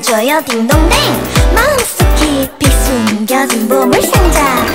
안아줘요. 딩동댕. 마음속 깊이 숨겨진 보물상자.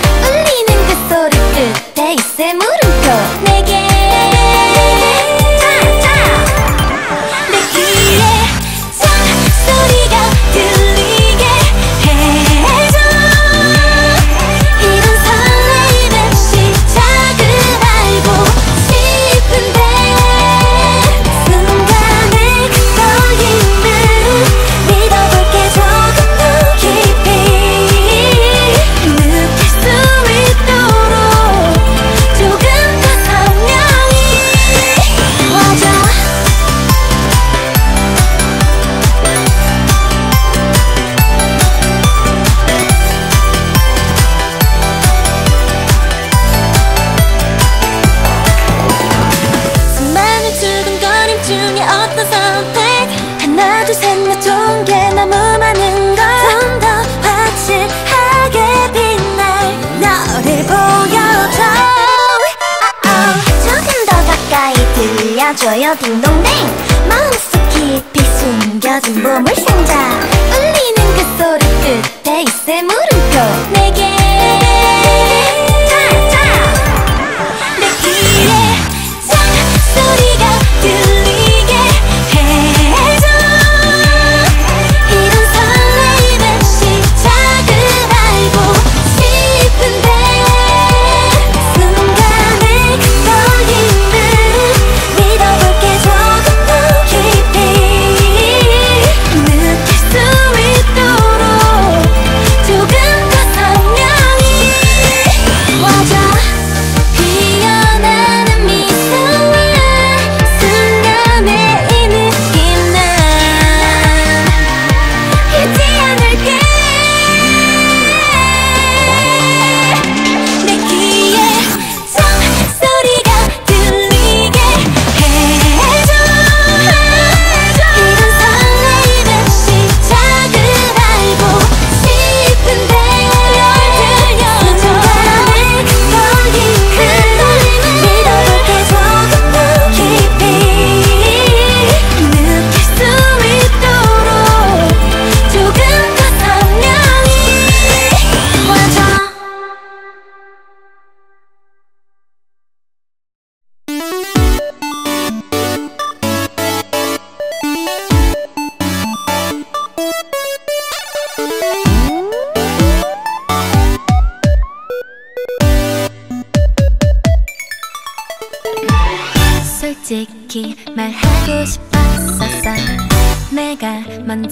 go.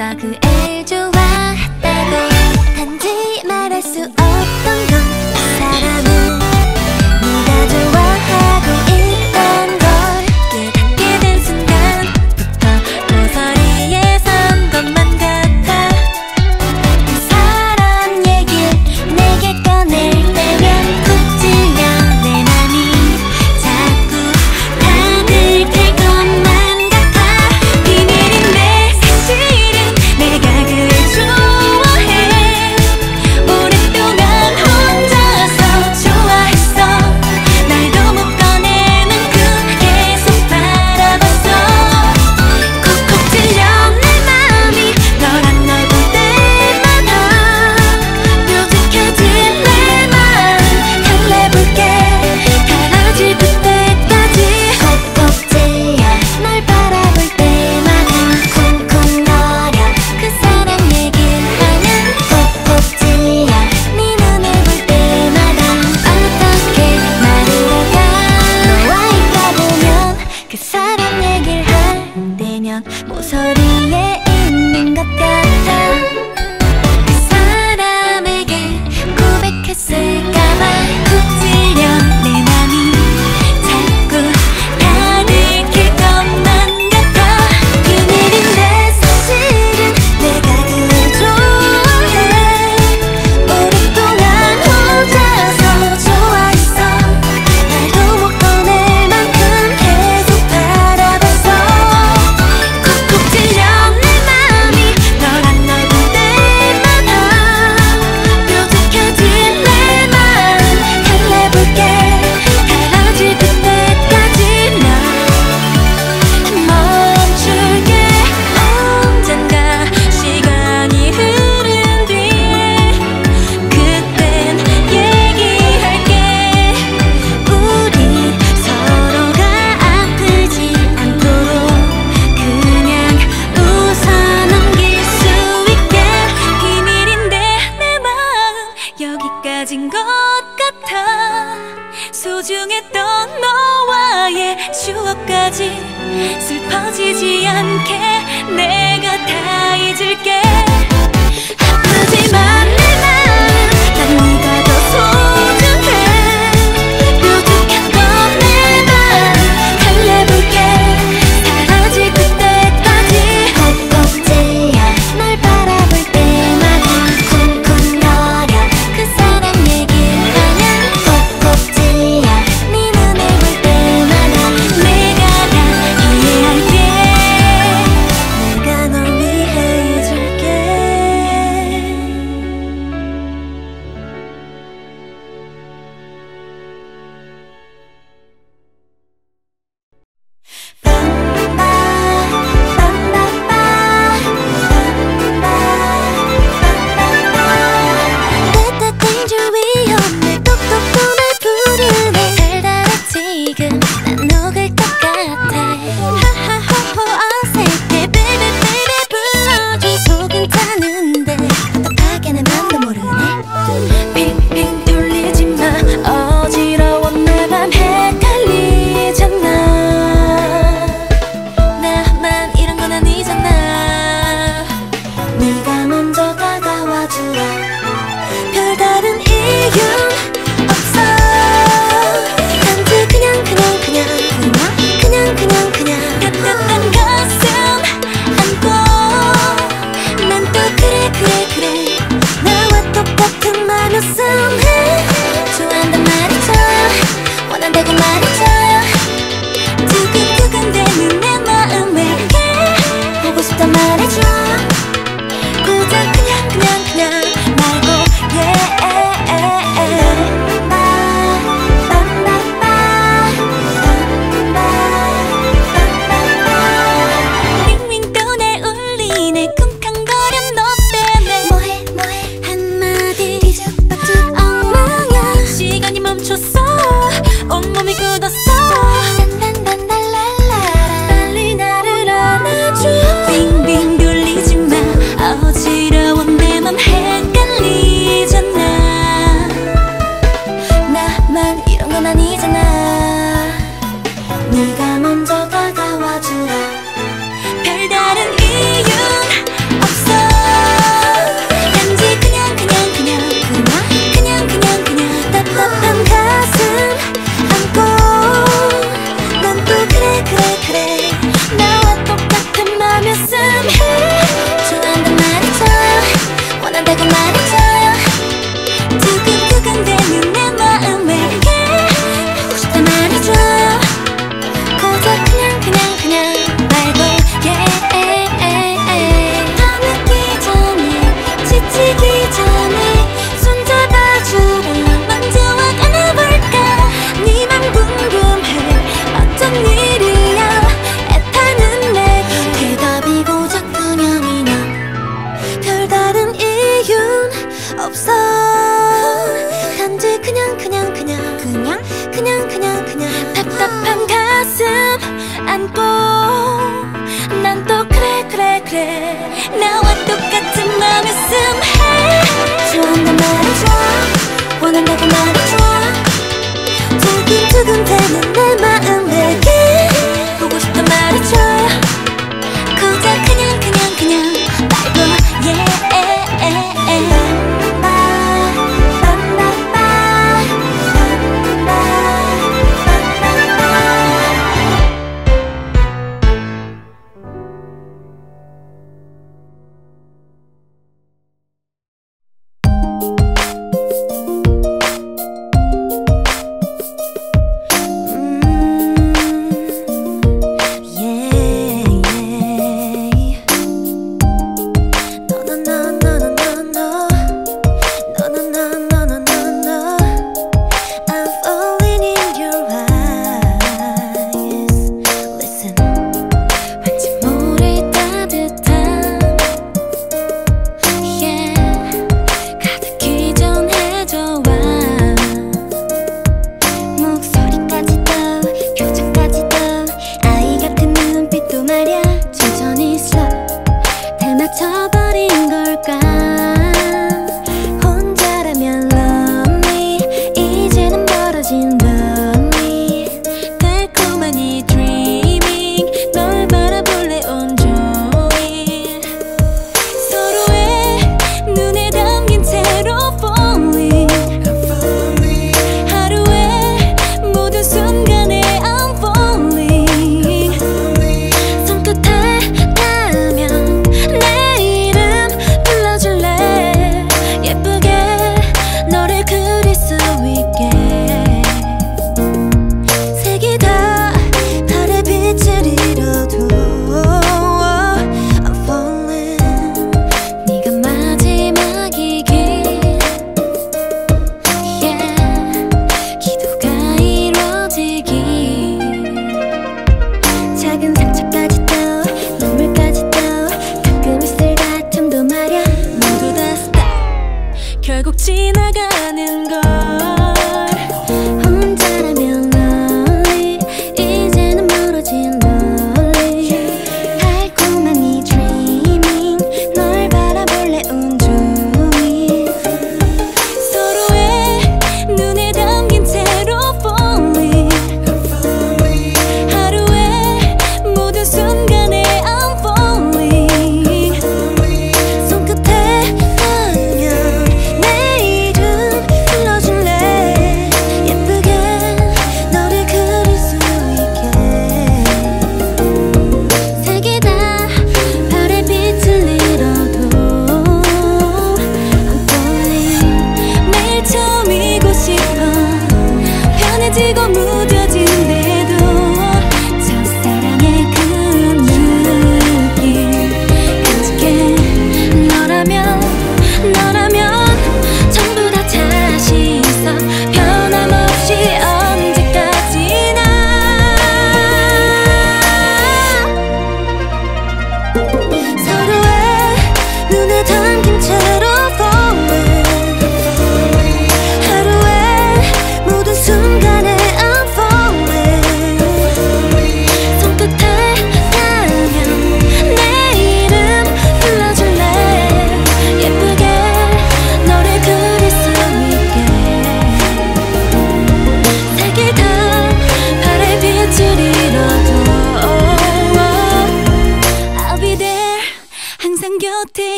咲く永上 결국 지나가는 걸.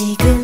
지금